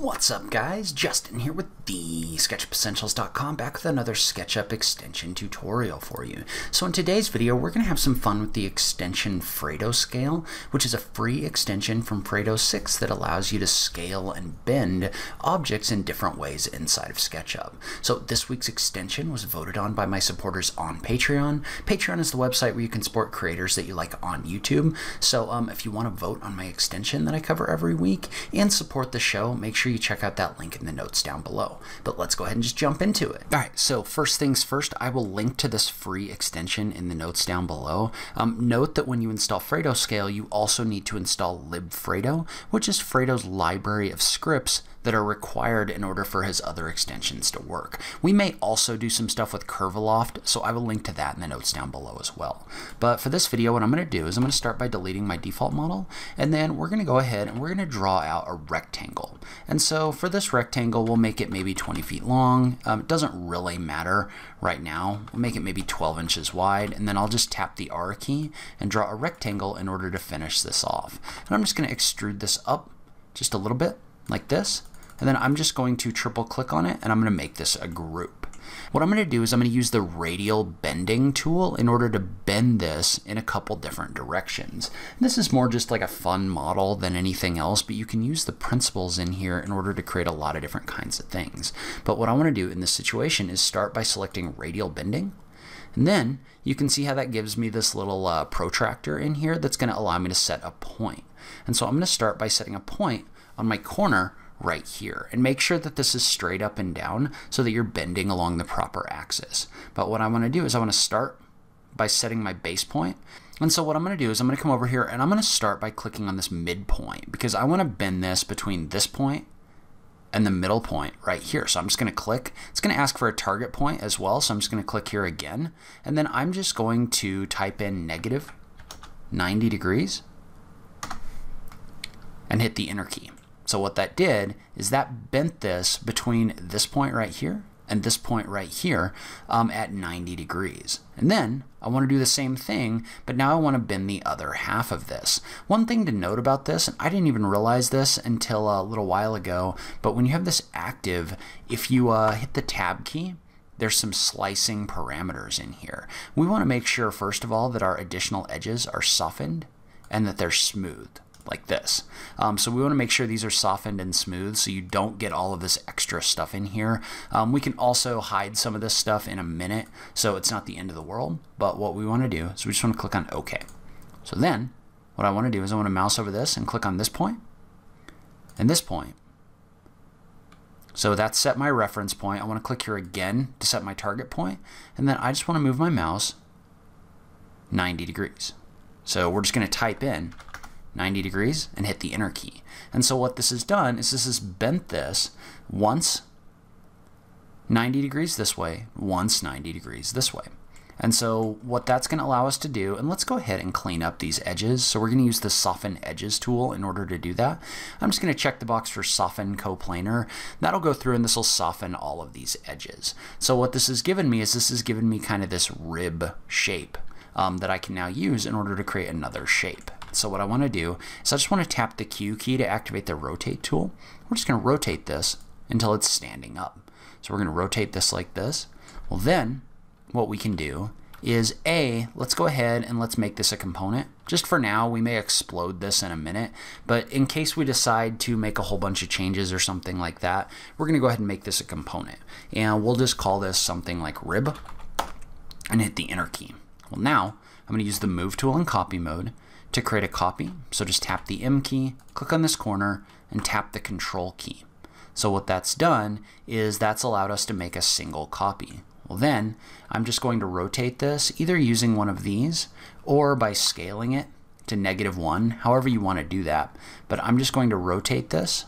What's up guys? Justin here with the SketchUpEssentials.com back with another SketchUp extension tutorial for you. So in today's video we're going to have some fun with the extension Fredo Scale, which is a free extension from Fredo 6 that allows you to scale and bend objects in different ways inside of SketchUp. So this week's extension was voted on by my supporters on Patreon. Patreon is the website where you can support creators that you like on YouTube. So um, if you want to vote on my extension that I cover every week and support the show, make sure you check out that link in the notes down below. But let's go ahead and just jump into it. All right, so first things first, I will link to this free extension in the notes down below. Um, note that when you install Fredo Scale, you also need to install libfredo, which is Fredo's library of scripts that are required in order for his other extensions to work. We may also do some stuff with Curviloft, so I will link to that in the notes down below as well. But for this video, what I'm going to do is I'm going to start by deleting my default model, and then we're going to go ahead and we're going to draw out a rectangle. And so for this rectangle, we'll make it maybe 20 feet long. Um, it doesn't really matter right now. We'll make it maybe 12 inches wide, and then I'll just tap the R key and draw a rectangle in order to finish this off. And I'm just going to extrude this up just a little bit like this and then I'm just going to triple click on it and I'm going to make this a group. What I'm going to do is I'm going to use the radial bending tool in order to bend this in a couple different directions. This is more just like a fun model than anything else, but you can use the principles in here in order to create a lot of different kinds of things. But what I want to do in this situation is start by selecting radial bending. And then you can see how that gives me this little uh, protractor in here that's going to allow me to set a point. And so I'm going to start by setting a point on my corner right here. And make sure that this is straight up and down so that you're bending along the proper axis. But what I want to do is I want to start by setting my base point. And so what I'm going to do is I'm going to come over here and I'm going to start by clicking on this midpoint because I want to bend this between this point and the middle point right here. So I'm just going to click. It's going to ask for a target point as well. So I'm just going to click here again. And then I'm just going to type in negative 90 degrees and hit the enter key. So what that did is that bent this between this point right here and this point right here um, at 90 degrees. And then I want to do the same thing, but now I want to bend the other half of this. One thing to note about this, and I didn't even realize this until a little while ago, but when you have this active, if you uh, hit the tab key, there's some slicing parameters in here. We want to make sure, first of all, that our additional edges are softened and that they're smooth like this. Um, so we want to make sure these are softened and smooth so you don't get all of this extra stuff in here. Um, we can also hide some of this stuff in a minute so it's not the end of the world. But what we want to do is we just want to click on OK. So then what I want to do is I want to mouse over this and click on this point and this point. So that's set my reference point. I want to click here again to set my target point, and then I just want to move my mouse 90 degrees. So we're just going to type in 90 degrees and hit the enter key. And so what this has done is this has bent this once 90 degrees this way, once 90 degrees this way. And so what that's going to allow us to do, and let's go ahead and clean up these edges. So we're going to use the Soften Edges tool in order to do that. I'm just going to check the box for Soften Coplanar. That'll go through and this will soften all of these edges. So what this has given me is this has given me kind of this rib shape um, that I can now use in order to create another shape. So what I want to do is I just want to tap the Q key to activate the rotate tool. We're just going to rotate this until it's standing up. So we're going to rotate this like this. Well then, what we can do is A, let's go ahead and let's make this a component. Just for now, we may explode this in a minute, but in case we decide to make a whole bunch of changes or something like that, we're going to go ahead and make this a component. And we'll just call this something like rib and hit the enter key. Well now, I'm going to use the move tool in copy mode to create a copy. So just tap the M key, click on this corner, and tap the control key. So what that's done is that's allowed us to make a single copy. Well then, I'm just going to rotate this either using one of these or by scaling it to negative one, however you want to do that. But I'm just going to rotate this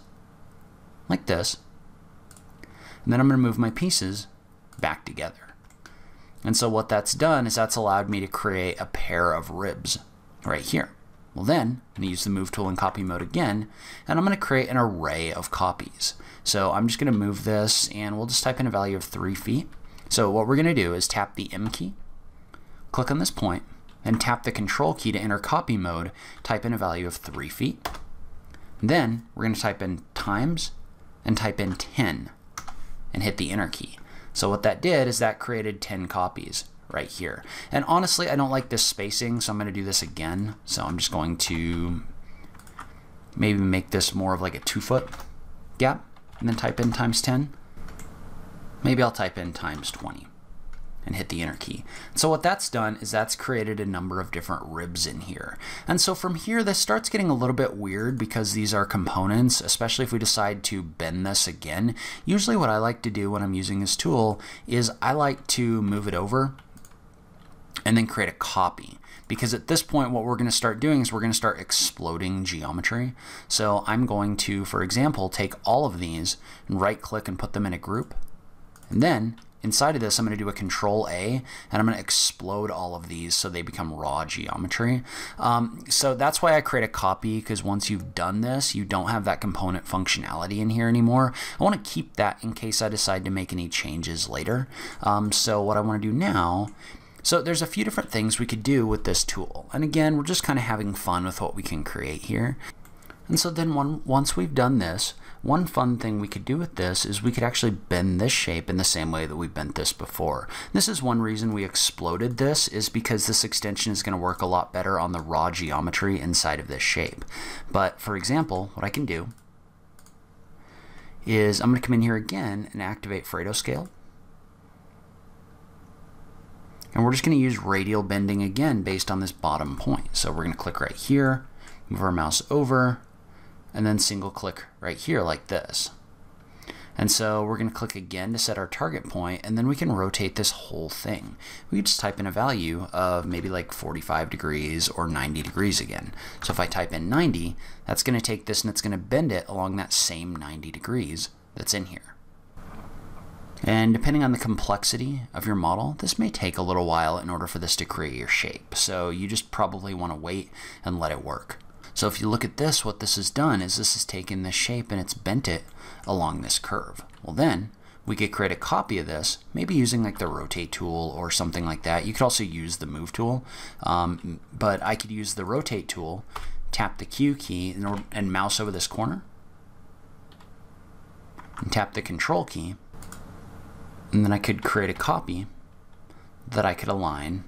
like this. And then I'm going to move my pieces back together. And so what that's done is that's allowed me to create a pair of ribs right here. Well then, I'm going to use the move tool in copy mode again, and I'm going to create an array of copies. So I'm just going to move this, and we'll just type in a value of 3 feet. So what we're going to do is tap the M key, click on this point, and tap the control key to enter copy mode, type in a value of 3 feet. Then we're going to type in times and type in 10 and hit the enter key. So what that did is that created 10 copies right here. And honestly, I don't like this spacing, so I'm going to do this again. So I'm just going to maybe make this more of like a two foot gap and then type in times 10. Maybe I'll type in times 20 and hit the enter key. So what that's done is that's created a number of different ribs in here. And so from here, this starts getting a little bit weird because these are components, especially if we decide to bend this again. Usually what I like to do when I'm using this tool is I like to move it over and then create a copy. Because at this point, what we're going to start doing is we're going to start exploding geometry. So I'm going to, for example, take all of these and right click and put them in a group. And then Inside of this, I'm going to do a control A, and I'm going to explode all of these so they become raw geometry. Um, so that's why I create a copy, because once you've done this, you don't have that component functionality in here anymore. I want to keep that in case I decide to make any changes later. Um, so what I want to do now so there's a few different things we could do with this tool. And again, we're just kind of having fun with what we can create here. And so then one, once we've done this, one fun thing we could do with this is we could actually bend this shape in the same way that we bent this before. This is one reason we exploded this is because this extension is going to work a lot better on the raw geometry inside of this shape. But for example, what I can do is I'm going to come in here again and activate Fredo Scale. And we're just going to use radial bending again based on this bottom point. So we're going to click right here, move our mouse over, and then single click right here like this. And so we're going to click again to set our target point, and then we can rotate this whole thing. We just type in a value of maybe like 45 degrees or 90 degrees again. So if I type in 90, that's going to take this and it's going to bend it along that same 90 degrees that's in here. And depending on the complexity of your model, this may take a little while in order for this to create your shape. So you just probably want to wait and let it work. So if you look at this, what this has done is this has taken this shape and it's bent it along this curve. Well then, we could create a copy of this, maybe using like the rotate tool or something like that. You could also use the move tool, um, but I could use the rotate tool, tap the Q key and, and mouse over this corner, and tap the control key, and then I could create a copy that I could align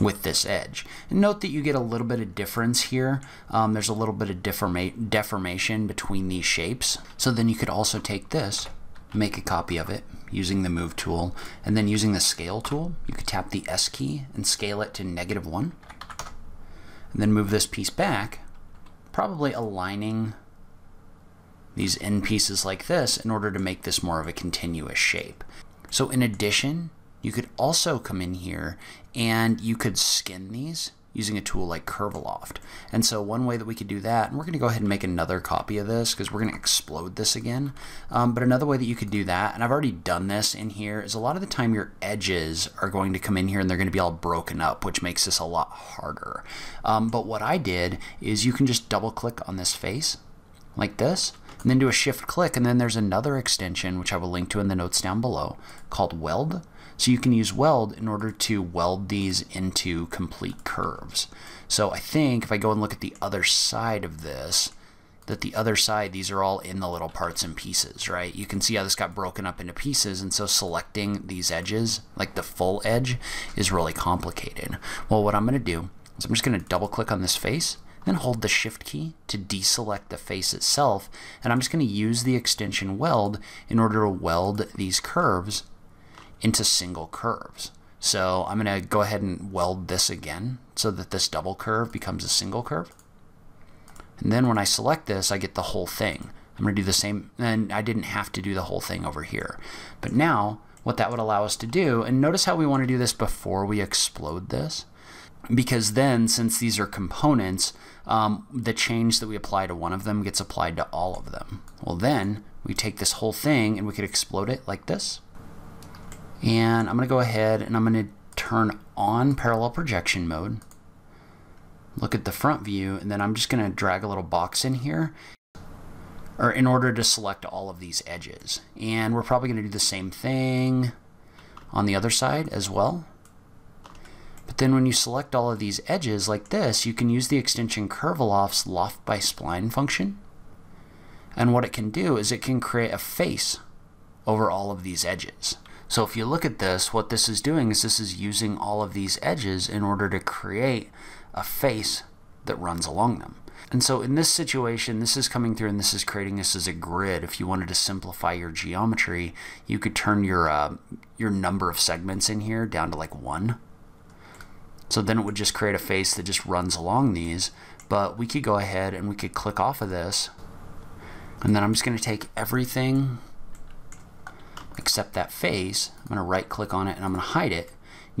with this edge. And note that you get a little bit of difference here. Um, there's a little bit of deforma deformation between these shapes. So then you could also take this, make a copy of it using the move tool, and then using the scale tool, you could tap the S key and scale it to negative one. And then move this piece back, probably aligning these end pieces like this in order to make this more of a continuous shape. So in addition, you could also come in here and you could skin these using a tool like Curviloft. And so one way that we could do that, and we're going to go ahead and make another copy of this because we're going to explode this again. Um, but another way that you could do that, and I've already done this in here, is a lot of the time your edges are going to come in here and they're going to be all broken up, which makes this a lot harder. Um, but what I did is you can just double click on this face like this, and then do a shift click, and then there's another extension, which I will link to in the notes down below, called Weld. So you can use weld in order to weld these into complete curves. So I think if I go and look at the other side of this, that the other side, these are all in the little parts and pieces, right? You can see how this got broken up into pieces, and so selecting these edges, like the full edge, is really complicated. Well, what I'm going to do is I'm just going to double click on this face, then hold the shift key to deselect the face itself, and I'm just going to use the extension weld in order to weld these curves into single curves. So I'm going to go ahead and weld this again so that this double curve becomes a single curve. And then when I select this, I get the whole thing. I'm going to do the same, and I didn't have to do the whole thing over here. But now, what that would allow us to do, and notice how we want to do this before we explode this, because then, since these are components, um, the change that we apply to one of them gets applied to all of them. Well then, we take this whole thing and we could explode it like this. And I'm going to go ahead and I'm going to turn on parallel projection mode. Look at the front view, and then I'm just going to drag a little box in here or in order to select all of these edges. And we're probably going to do the same thing on the other side as well. Then when you select all of these edges like this, you can use the extension Curviloft's Loft by Spline function. And what it can do is it can create a face over all of these edges. So if you look at this, what this is doing is this is using all of these edges in order to create a face that runs along them. And so in this situation, this is coming through and this is creating this as a grid. If you wanted to simplify your geometry, you could turn your, uh, your number of segments in here down to like one. So then it would just create a face that just runs along these. But we could go ahead and we could click off of this. And then I'm just going to take everything except that face. I'm to right click on it and I'm to hide it.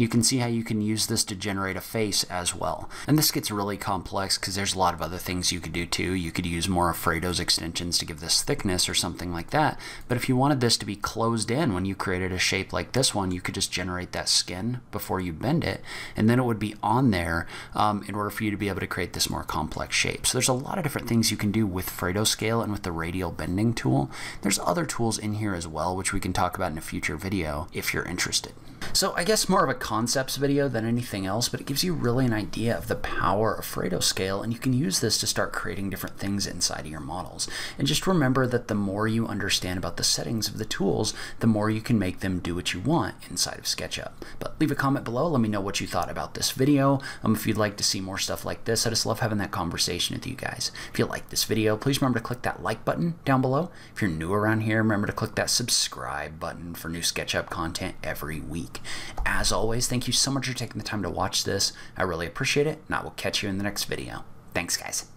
You can see how you can use this to generate a face as well. And this gets really complex because there's a lot of other things you could do too. You could use more of Fredo's extensions to give this thickness or something like that. But if you wanted this to be closed in when you created a shape like this one, you could just generate that skin before you bend it. And then it would be on there um, in order for you to be able to create this more complex shape. So there's a lot of different things you can do with Fredo scale and with the radial bending tool. There's other tools in here as well, which we can talk about in a future video if you're interested. So I guess more of a concepts video than anything else, but it gives you really an idea of the power of Fredo scale, and you can use this to start creating different things inside of your models. And just remember that the more you understand about the settings of the tools, the more you can make them do what you want inside of SketchUp. But leave a comment below, let me know what you thought about this video. Um, if you'd like to see more stuff like this, I just love having that conversation with you guys. If you like this video, please remember to click that like button down below. If you're new around here, remember to click that subscribe button for new SketchUp content every week. As always, thank you so much for taking the time to watch this. I really appreciate it, and I will catch you in the next video. Thanks, guys.